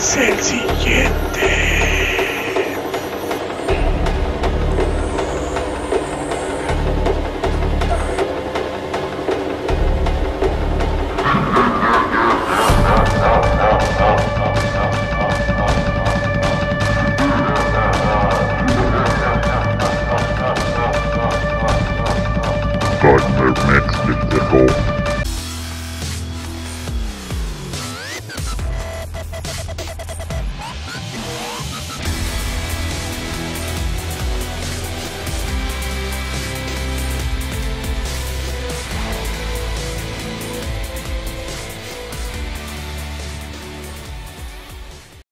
el siguiente.